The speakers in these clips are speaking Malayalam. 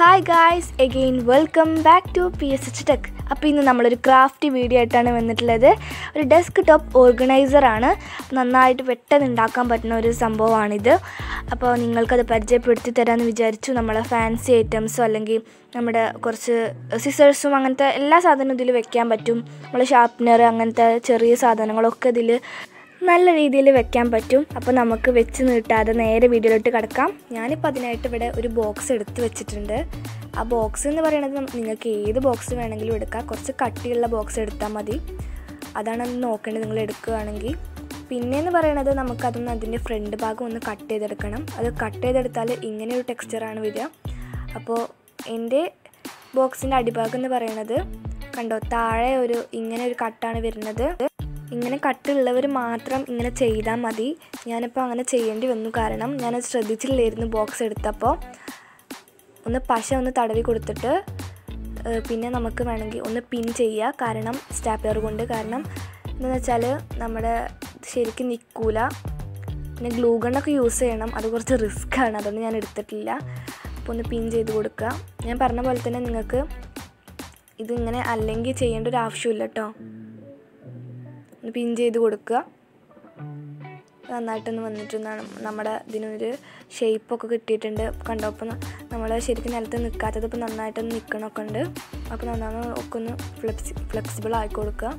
Hi guys again welcome back to P S H tech അപ്പോൾ ഇന്ന് നമ്മളൊരു ക്രാഫ്റ്റ് വീഡിയോ ആയിട്ടാണ് വന്നിട്ടുള്ളത്. ഒരു ഡെസ്ക് ടോപ്പ് ഓർഗനൈസറാണ് നന്നായിട്ട് പെട്ടെന്ന് ഉണ്ടാക്കാൻ പറ്റുന്ന ഒരു സംഭവമാണിത്. അപ്പോൾ നിങ്ങൾക്കത് പരിചയപ്പെടുത്തി തരാമെന്ന് വിചാരിച്ചു. നമ്മളെ ഫാൻസി ഐറ്റംസോ അല്ലെങ്കിൽ നമ്മുടെ കുറച്ച് സിസേഴ്സും അങ്ങനത്തെ എല്ലാ സാധനവും ഇതിൽ വെക്കാൻ പറ്റും. നമ്മൾ ഷാർപ്നർ അങ്ങനത്തെ ചെറിയ സാധനങ്ങളൊക്കെ ഇതിൽ നല്ല രീതിയിൽ വെക്കാൻ പറ്റും. അപ്പോൾ നമുക്ക് വെച്ച് നീട്ടാതെ നേരെ വീഡിയോയിലോട്ട് കിടക്കാം. ഞാനിപ്പോൾ അതിനായിട്ട് ഇവിടെ ഒരു ബോക്സ് എടുത്ത് വെച്ചിട്ടുണ്ട്. ആ ബോക്സ് എന്ന് പറയുന്നത് നിങ്ങൾക്ക് ഏത് ബോക്സ് വേണമെങ്കിലും എടുക്കാം. കുറച്ച് കട്ടിയുള്ള ബോക്സ് എടുത്താൽ മതി. അതാണ് അത് നോക്കേണ്ടത് നിങ്ങൾ എടുക്കുകയാണെങ്കിൽ. പിന്നെ എന്ന് പറയുന്നത് നമുക്കതൊന്ന് അതിന്റെ ഫ്രണ്ട് ഭാഗം ഒന്ന് കട്ട് ചെയ്തെടുക്കണം. അത് കട്ട് ചെയ്തെടുത്താൽ ഇങ്ങനെ ഒരു ടെക്സ്ചറാണ് വരിക. അപ്പോൾ എന്റെ ബോക്സിന്റെ അടിഭാഗം എന്ന് പറയുന്നത് കണ്ടോ താഴെ ഒരു ഇങ്ങനെ ഒരു കട്ടാണ് വരുന്നത്. ഇങ്ങനെ കട്ടുള്ളവർ മാത്രം ഇങ്ങനെ ചെയ്താൽ മതി. ഞാനിപ്പോൾ അങ്ങനെ ചെയ്യേണ്ടി വന്നു. കാരണം ഞാൻ ശ്രദ്ധിച്ചില്ലായിരുന്നു ബോക്സ് എടുത്തപ്പോൾ ഒന്ന് പശ ഒന്ന് തടവി കൊടുത്തിട്ട് പിന്നെ നമുക്ക് വേണമെങ്കിൽ ഒന്ന് പിൻ ചെയ്യുക കാരണം സ്റ്റാപ്ലർ കൊണ്ട്. കാരണം എന്താണെന്ന് വെച്ചാൽ നമ്മുടെ ശരിക്കും നിൽക്കൂല പിന്നെ ഗ്ലൂ ഗണ്ണൊക്കെ യൂസ് ചെയ്യണം. അത് കുറച്ച് റിസ്ക് ആണ്. അതുകൊണ്ട് ഞാൻ എടുത്തിട്ടില്ല. അപ്പോൾ ഒന്ന് പിൻ ചെയ്ത് കൊടുക്കുക ഞാൻ പറഞ്ഞ പോലെ തന്നെ നിങ്ങൾക്ക് ഇതിങ്ങനെ അല്ലെങ്കിൽ ചെയ്യേണ്ട ഒരു ആവശ്യമില്ല കേട്ടോ ഒന്ന് പിൻ ചെയ്ത് കൊടുക്കുക നന്നായിട്ടൊന്ന് വന്നിട്ടുണ്ടാണ് നമ്മുടെ ഇതിനൊരു ഷേപ്പൊക്കെ കിട്ടിയിട്ടുണ്ട് കണ്ടോ അപ്പം നമ്മൾ ശരിക്കും നിലത്ത് നിൽക്കാത്തത് ഇപ്പം നന്നായിട്ടൊന്ന് നിൽക്കണമൊക്കെ ഉണ്ട് അപ്പോൾ നന്നായി ഒക്കെ ഒന്ന് ഫ്ലെക്സി ഫ്ലെക്സിബിൾ ആക്കി കൊടുക്കുക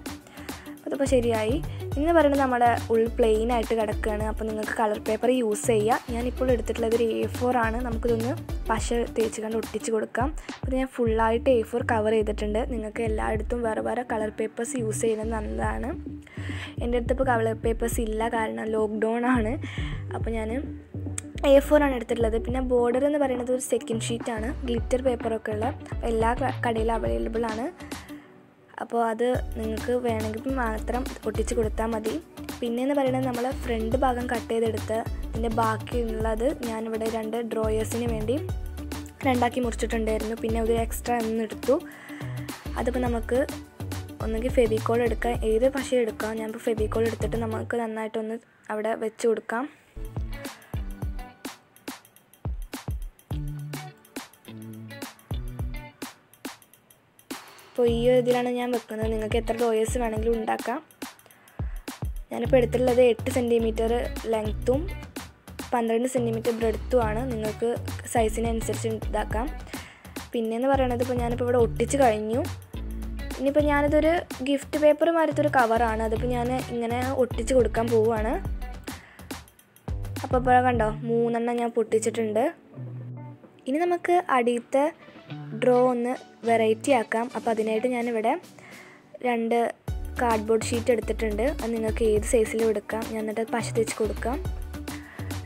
അതിപ്പോൾ ശരിയായി. ഇന്ന് പറയുന്നത് നമ്മുടെ ഉൾ പ്ലെയിൻ ആയിട്ട് കിടക്കുകയാണ് അപ്പോൾ നിങ്ങൾക്ക് കളർ പേപ്പർ യൂസ് ചെയ്യുക ഞാനിപ്പോൾ എടുത്തിട്ടുള്ളത് ഒരു എ ഫോർ ആണ്. നമുക്കിതൊന്ന് പശ തേച്ച് കണ്ട് ഒട്ടിച്ച് കൊടുക്കാം. അപ്പോൾ ഞാൻ ഫുള്ളായിട്ട് എ ഫോർ കവർ ചെയ്തിട്ടുണ്ട്. നിങ്ങൾക്ക് എല്ലായിടത്തും വേറെ വേറെ കളർ പേപ്പേഴ്സ് യൂസ് ചെയ്യുന്നത് നല്ലതാണ്. എന്റെ അടുത്ത് ഇപ്പോൾ കളർ പേപ്പേഴ്സ് ഇല്ല. കാരണം ലോക്ക്ഡൗൺ ആണ്. അപ്പോൾ ഞാൻ എ ഫോർ ആണ് എടുത്തിട്ടുള്ളത്. പിന്നെ ബോർഡർ എന്ന് പറയുന്നത് ഒരു സെക്കൻഡ് ഷീറ്റാണ് ഗ്ലിറ്റർ പേപ്പറൊക്കെ ഉള്ള. എല്ലാ കടയിലും അവൈലബിൾ ആണ്. അപ്പോൾ അത് നിങ്ങൾക്ക് വേണമെങ്കിൽ മാത്രം ഒട്ടിച്ച് കൊടുത്താൽ മതി. പിന്നെയെന്ന് പറയുന്നത് നമ്മൾ ഫ്രണ്ട് ഭാഗം കട്ട് ചെയ്തെടുത്ത് ഇതിന്റെ ബാക്കിയുള്ളത് ഞാനിവിടെ രണ്ട് ഡ്രോയേഴ്സിന് വേണ്ടി രണ്ടാക്കി മുറിച്ചിട്ടുണ്ടായിരുന്നു. പിന്നെ ഒരു എക്സ്ട്രാ ഒന്ന് എടുത്തു. അതിപ്പോൾ നമുക്ക് ഒന്നുകിൽ ഫെവിക്കോൾ എടുക്കാം ഏത് പശ എടുക്കാം. ഞാനിപ്പോൾ ഫെവിക്കോൾ എടുത്തിട്ട് നമുക്ക് നന്നായിട്ടൊന്ന് അവിടെ വെച്ച് കൊടുക്കാം. അപ്പോൾ ഈ ഒരു ഇതിലാണ് ഞാൻ വെക്കുന്നത്. നിങ്ങൾക്ക് എത്ര ഡോയേഴ്സ് വേണമെങ്കിലും ഉണ്ടാക്കാം. ഞാനിപ്പോൾ എടുത്തിട്ടുള്ളത് എട്ട് സെന്റിമീറ്റർ ലെങ്ത്തും പന്ത്രണ്ട് സെന്റിമീറ്റർ ബ്രെഡ്ത്തുമാണ് നിങ്ങൾക്ക് സൈസിനനുസരിച്ച് ഇതാക്കാം. പിന്നെയെന്ന് പറയുന്നത് ഇപ്പോൾ ഞാനിപ്പോൾ ഇവിടെ ഒട്ടിച്ച് കഴിഞ്ഞു. ഇനിയിപ്പോൾ ഞാനിതൊരു ഗിഫ്റ്റ് പേപ്പർ മാറ്റത്തൊരു കവറാണ് അതിപ്പോൾ ഞാൻ ഇങ്ങനെ ഒട്ടിച്ച് കൊടുക്കാൻ പോവുകയാണ്. അപ്പോൾ ഇപ്പോൾ കണ്ടോ മൂന്നെണ്ണം ഞാൻ പൊട്ടിച്ചിട്ടുണ്ട്. ഇനി നമുക്ക് അടിയത്തെ ഡ്രോ ഒന്ന് വെറൈറ്റി ആക്കാം. അപ്പോൾ അതിനായിട്ട് ഞാനിവിടെ രണ്ട് കാർഡ്ബോർഡ് ഷീറ്റ് എടുത്തിട്ടുണ്ട്. അത് നിങ്ങൾക്ക് ഏത് സൈസിലും എടുക്കാം. ഞാൻ എന്നിട്ട് പശ തേച്ച് കൊടുക്കാം.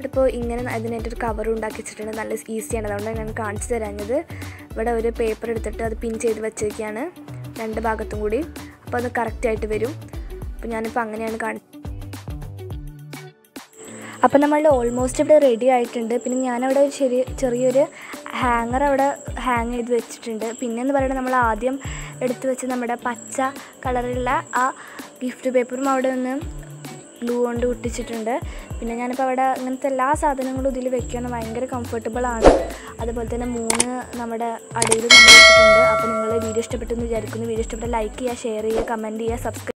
ഇപ്പോൾ ഇങ്ങനെ അതിനായിട്ടൊരു കവർ ഉണ്ടാക്കി വെച്ചിട്ടുണ്ട്. നല്ല ഈസിയാണ് അതുകൊണ്ട് ഞാൻ കാണിച്ചു തരാഞ്ഞത്. ഇവിടെ ഒരു പേപ്പർ എടുത്തിട്ട് അത് പിൻ ചെയ്ത് വെച്ചേക്കാണ്. രണ്ട് ഭാഗത്തും കൂടി. അപ്പോൾ അത് കറക്റ്റായിട്ട് വരും. അപ്പോൾ ഞാനിപ്പോൾ അങ്ങനെയാണ് കാണി അപ്പോൾ നമ്മൾ ഓൾമോസ്റ്റ് ഇവിടെ റെഡി ആയിട്ടുണ്ട്. പിന്നെ ഞാനവിടെ ഒരു ചെറിയ ചെറിയൊരു ഹാങ്ങർ അവിടെ ഹാങ് ചെയ്ത് വെച്ചിട്ടുണ്ട്. പിന്നെ എന്ന് പറയുന്നത് നമ്മൾ ആദ്യം എടുത്തു വെച്ച് നമ്മുടെ പച്ച കളറുള്ള ആ ഗിഫ്റ്റ് പേപ്പറും അവിടെ ഒന്ന് ഗ്ലൂ കൊണ്ട് ഒട്ടിച്ചിട്ടുണ്ട്. പിന്നെ ഞാനിപ്പോൾ അവിടെ അങ്ങനത്തെ എല്ലാ സാധനങ്ങളും ഇതിൽ വെക്കുകയാണ് ഭയങ്കര കംഫർട്ടബിൾ ആണ്. അതുപോലെ തന്നെ മൂന്ന് നമ്മുടെ അടിയിൽ നമ്മൾ വെച്ചിട്ടുണ്ട്. അപ്പോൾ നിങ്ങൾ വീഡിയോ ഇഷ്ടപ്പെട്ടെന്ന് വിചാരിക്കുന്നു. വീഡിയോ ഇഷ്ടപ്പെട്ട ലൈക്ക് ചെയ്യുക ഷെയർ ചെയ്യുക കമന്റ് ചെയ്യുക സബ്സ്ക്രൈബ്